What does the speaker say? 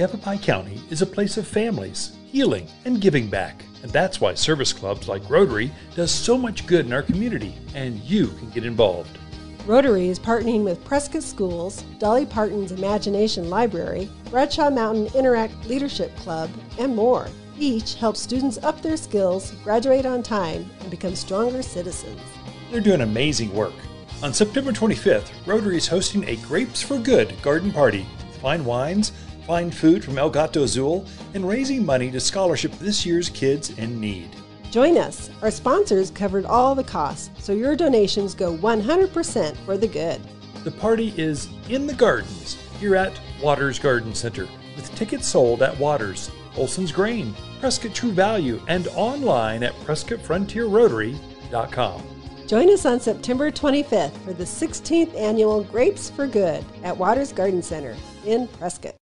Yavapai County is a place of families, healing, and giving back. And that's why service clubs like Rotary does so much good in our community, and you can get involved. Rotary is partnering with Prescott Schools, Dolly Parton's Imagination Library, Bradshaw Mountain Interact Leadership Club, and more. Each helps students up their skills, graduate on time, and become stronger citizens. They're doing amazing work. On September 25th, Rotary is hosting a Grapes for Good garden party. Fine wines, food from El Gato Azul, and raising money to scholarship this year's kids in need. Join us. Our sponsors covered all the costs, so your donations go 100% for the good. The party is in the gardens here at Watters Garden Center, with tickets sold at Watters, Olson's Grain, Prescott True Value, and online at PrescottFrontierRotary.com. Join us on September 25th for the 16th annual Grapes for Good at Watters Garden Center in Prescott.